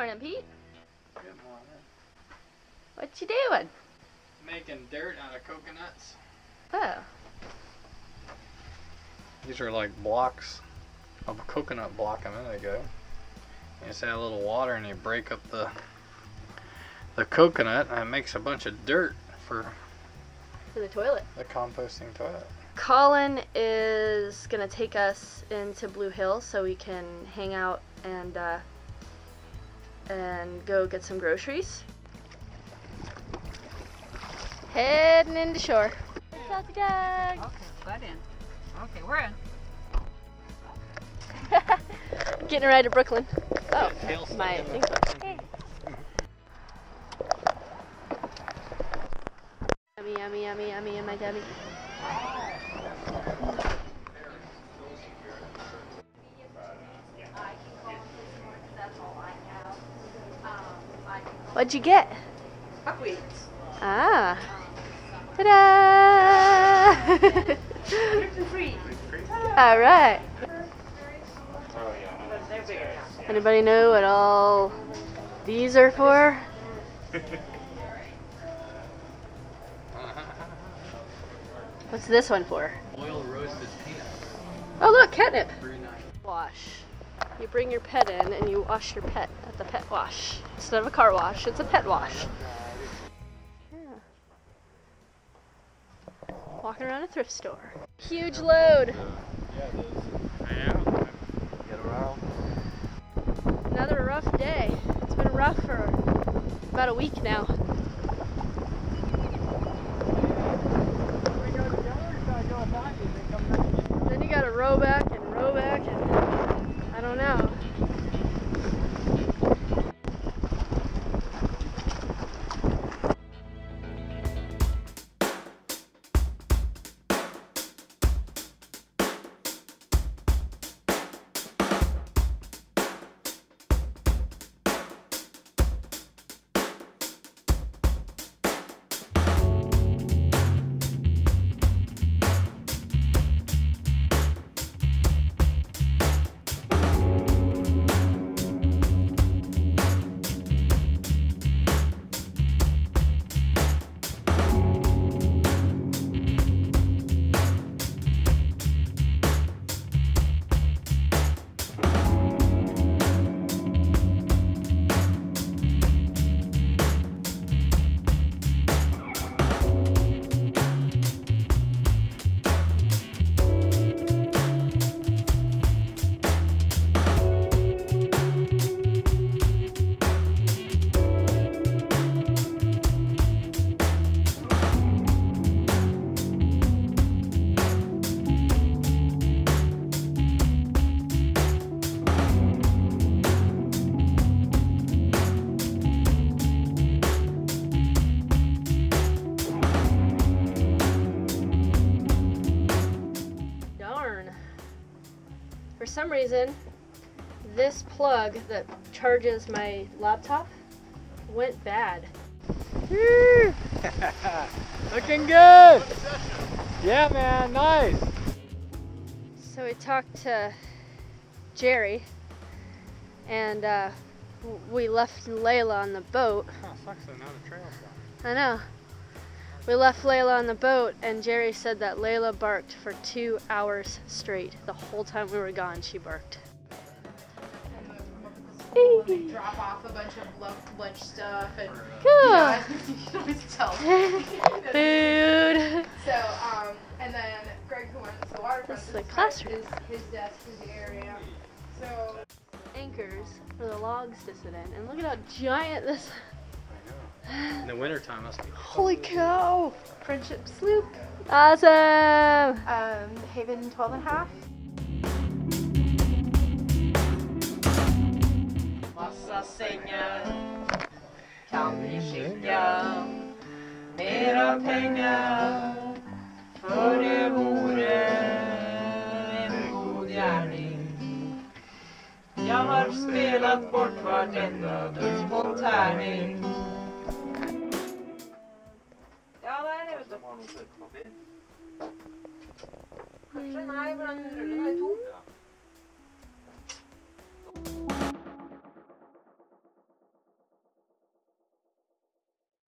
Morning, Pete. Good morning. What you doing? Making dirt out of coconuts. Oh, These are like blocks of coconut block a minute ago. You just add a little water and you break up the the coconut and it makes a bunch of dirt for for the toilet. the composting toilet. Colin is gonna take us into Blue Hill so we can hang out and uh, and go get some groceries. Heading into shore. What's up, Doug? Okay, butt in. Okay, we're in. Getting right to Brooklin. Oh, Tail my stuck in thing. Yummy, yummy, yummy, yummy in What'd you get? Buckwheat. Ah. Ta-da! All right. But they're bigger now. Anybody know what all these are for? What's this one for? Oil roasted peanuts. Oh, look, catnip. Very nice. Wash. You bring your pet in and you wash your pet at the pet wash. Instead of a car wash, it's a pet wash. Yeah. Walking around a thrift store. Huge load. Another rough day. It's been rough for about a week now. For some reason, this plug that charges my laptop went bad. Looking good. Yeah, man. Nice. So we talked to Jerry, and uh, we left Layla on the boat. Oh, sucks that now the trail's gone. I know. We left Layla on the boat, and Jerry said that Layla barked for two hours straight. The whole time we were gone, she barked. drop off a bunch of lunch stuff and Cool. yeah, you can always tell. Food. so, um, and then Greg who runs the waterfront This is the is- classroom. is his desk is the area. So Anchors for the logs to sit in, and look at how giant this. In the wintertime, must be. Holy cow! Friendship sloop. Awesome. um, Haven 12 and a half. Massa sängar kan vi skicka mera pengar för det vore en god gärning. Jag har spelat bort vartenda dödsbolltärning. Ja, tørkepapir? Kanskje, nei, for den rullen er jo tom.